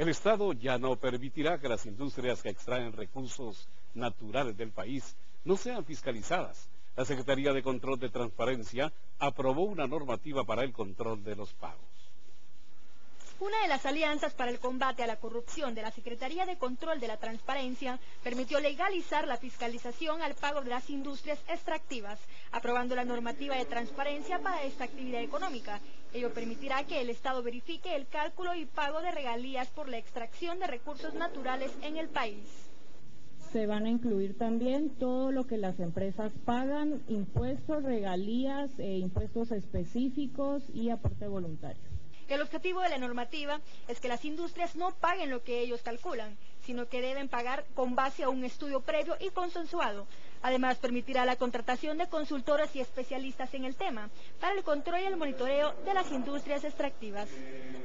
El Estado ya no permitirá que las industrias que extraen recursos naturales del país no sean fiscalizadas. La Secretaría de Control de Transparencia aprobó una normativa para el control de los pagos. Una de las alianzas para el combate a la corrupción de la Secretaría de Control de la Transparencia permitió legalizar la fiscalización al pago de las industrias extractivas, aprobando la normativa de transparencia para esta actividad económica. Ello permitirá que el Estado verifique el cálculo y pago de regalías por la extracción de recursos naturales en el país. Se van a incluir también todo lo que las empresas pagan, impuestos, regalías, eh, impuestos específicos y aporte voluntario. El objetivo de la normativa es que las industrias no paguen lo que ellos calculan, sino que deben pagar con base a un estudio previo y consensuado. Además, permitirá la contratación de consultores y especialistas en el tema para el control y el monitoreo de las industrias extractivas.